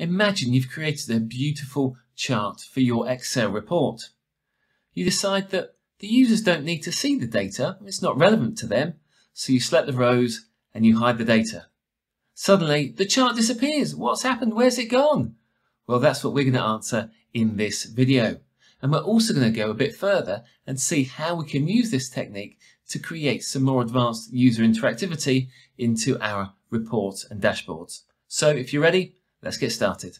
Imagine you've created a beautiful chart for your Excel report. You decide that the users don't need to see the data, it's not relevant to them, so you select the rows and you hide the data. Suddenly, the chart disappears. What's happened? Where's it gone? Well, that's what we're going to answer in this video. And we're also going to go a bit further and see how we can use this technique to create some more advanced user interactivity into our reports and dashboards. So if you're ready, let's get started.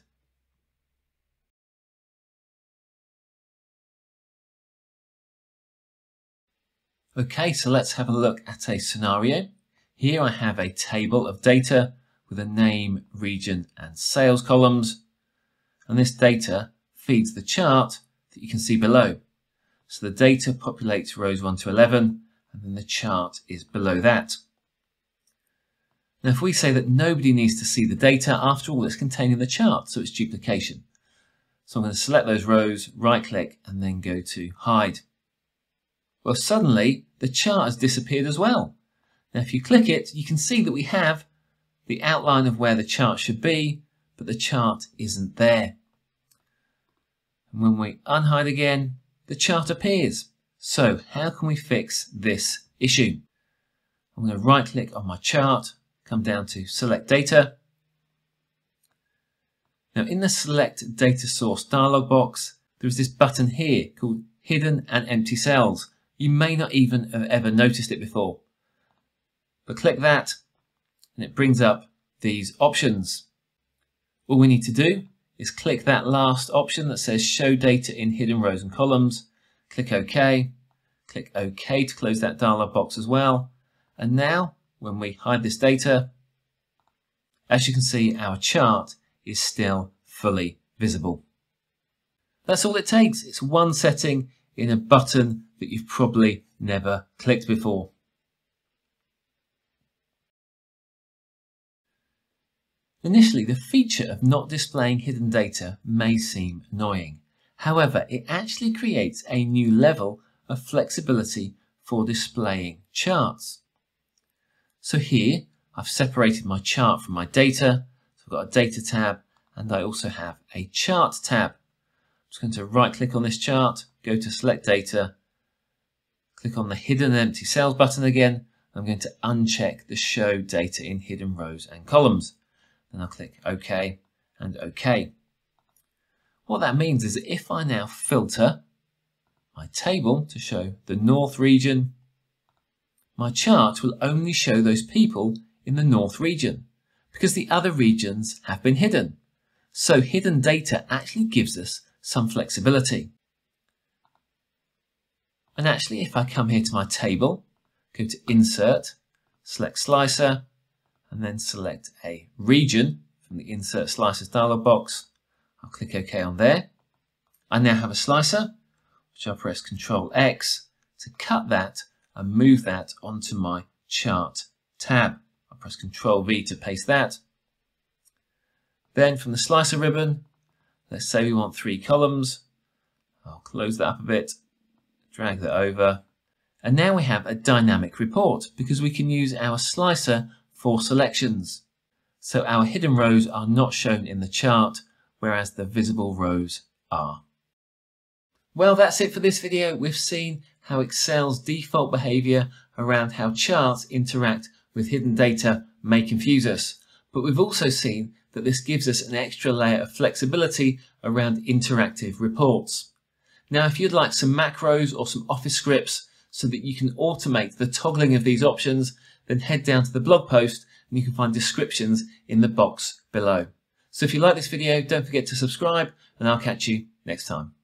Okay, so let's have a look at a scenario. Here I have a table of data with a name, region and sales columns. And this data feeds the chart that you can see below. So the data populates rows 1 to 11 and then the chart is below that. Now if we say that nobody needs to see the data, after all it's contained in the chart, so it's duplication. So I'm going to select those rows, right click and then go to hide. Well suddenly the chart has disappeared as well. Now if you click it you can see that we have the outline of where the chart should be but the chart isn't there. And when we unhide again the chart appears. So how can we fix this issue? I'm going to right click on my chart, come down to select data. Now in the select data source dialog box, there is this button here called hidden and empty cells. You may not even have ever noticed it before. But click that and it brings up these options. All we need to do is click that last option that says show data in hidden rows and columns Click OK. Click OK to close that dialog box as well. And now, when we hide this data, as you can see, our chart is still fully visible. That's all it takes. It's one setting in a button that you've probably never clicked before. Initially, the feature of not displaying hidden data may seem annoying. However, it actually creates a new level of flexibility for displaying charts. So here, I've separated my chart from my data. So I've got a data tab and I also have a chart tab. I'm just going to right click on this chart, go to select data, click on the hidden empty cells button again. I'm going to uncheck the show data in hidden rows and columns. Then I'll click OK and OK. What that means is if I now filter my table to show the North region, my chart will only show those people in the North region because the other regions have been hidden. So hidden data actually gives us some flexibility. And actually, if I come here to my table, go to Insert, select Slicer, and then select a region from the Insert Slicers dialog box, I'll click OK on there. I now have a slicer, which I'll press Control X to cut that and move that onto my chart tab. I'll press Control V to paste that. Then from the slicer ribbon, let's say we want three columns. I'll close that up a bit, drag that over. And now we have a dynamic report because we can use our slicer for selections. So our hidden rows are not shown in the chart, whereas the visible rows are. Well, that's it for this video. We've seen how Excel's default behavior around how charts interact with hidden data may confuse us, but we've also seen that this gives us an extra layer of flexibility around interactive reports. Now, if you'd like some macros or some office scripts so that you can automate the toggling of these options, then head down to the blog post and you can find descriptions in the box below. So if you like this video, don't forget to subscribe and I'll catch you next time.